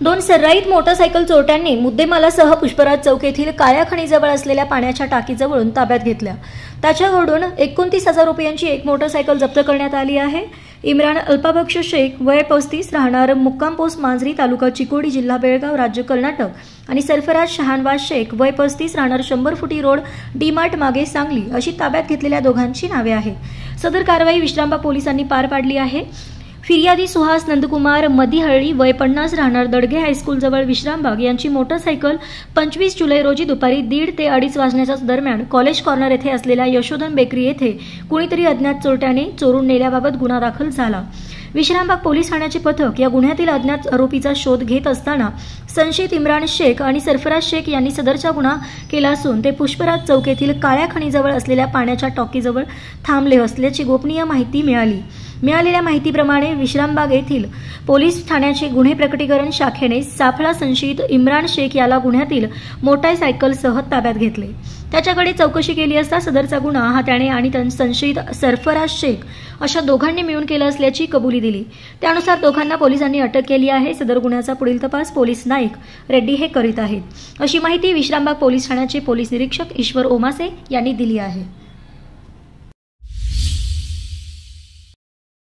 दोन सर्राईत मोटरसायकल चोरट्यांनी मुद्देमालासह पुष्पराज चौक येथील काळ्या खणीजवळ असलेल्या पाण्याच्या टाकीजवळून ताब्यात घेतल्या. त्याच्याकडून एकोणतीस हजार रुपयांची एक मोटरसायकल जप्त करण्यात आली आहे. इम्रान अल्पाबक्ष शेख वय पस्तीस राहणार मुक्काम पोस्ट मांजरी तालुका चिकोडी जिल्हा बेळगाव राज्य कर्नाटक आणि सरफराज शहानवाज शेख वय पस्तीस राहणार शंभर फुटी रोड डीमार्ट मागे सांगली अशी ताब्यात घेतलेल्या दोघांची नावे आहेत. सदर कारवाई विश्रामबाग पोलिसांनी पार पाडली आहे. फिर्यादी सुहास नंदकुमार मदिहळ्ळी वय पन्नास राहणार दडगे हायस्कूलजवळ विश्रामबाग यांची मोटरसायकल पंचवीस जुलै रोजी दुपारी दीड ते अडीच वाजण्याच्या दरम्यान कॉलेज कॉर्नर येथे असलेल्या यशोधन बेकरी येथे कुणीतरी अज्ञात चोरट्याने चोरून नेल्याबाबत गुन्हा दाखल झाला. विश्रामबाग पोलीस ठाण्याचे पथक या गुन्ह्यातील अज्ञात आरोपीचा शोध घेत असताना संशयित इम्रान शेख आणि सरफराज शेख यांनी सदरचा गुन्हा केला असून ते पुष्पराज चौक येथील काळ्या खणीजवळ असलेल्या पाण्याच्या टॉकीजवळ थांबले असल्याची गोपनीय माहिती मिळाली. मिळालेल्या माहितीप्रमाणे विश्रामबाग येथील पोलीस ठाण्याचे गुन्हे प्रकटीकरण शाखेने साफळा संशयित इम्रान शेख याला गुन्ह्यातील मोटारसायकलसह ताब्यात घेतले. त्याच्याकडे चौकशी केली असता सदरचा गुन्हा हा त्याने आणि संशयित सरफराज शेख अशा दोघांनी मिळून केला असल्याची कबुली दिली. त्यानुसार दोघांना पोलिसांनी अटक केली आहे. सदर गुन्ह्याचा पुढील तपास पोलीस नाईक रेड्डी हे करीत आहेत. अशी माहिती विश्रामबाग पोलीस ठाण्याचे पोलीस निरीक्षक ईश्वर ओमासे यांनी दिली आहे.